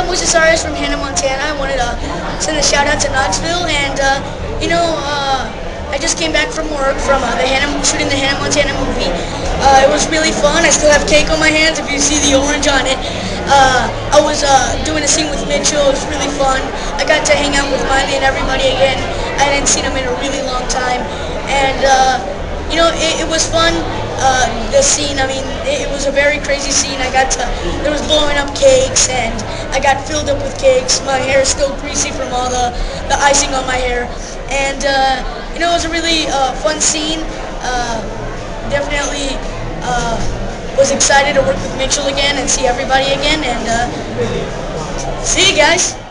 I'm Moises Arias from Hannah, Montana. I wanted to send a shout out to Knoxville, and uh, you know, uh, I just came back from work from uh, the Hannah shooting the Hannah Montana movie. Uh, it was really fun. I still have cake on my hands if you see the orange on it. Uh, I was uh, doing a scene with Mitchel. It was really fun. I got to hang out with Miley and everybody again. I hadn't seen them in a really long time, and you know, it, it was fun uh, the scene. I mean, it, it, was a very crazy scene. I got to, there was blowing up cakes, and I got filled up with cakes. My hair is still greasy from all the, the icing on my hair. And, uh, you know, it was a really uh, fun scene. Uh, definitely uh, was excited to work with Mitchel again and see everybody again. And uh, see you guys.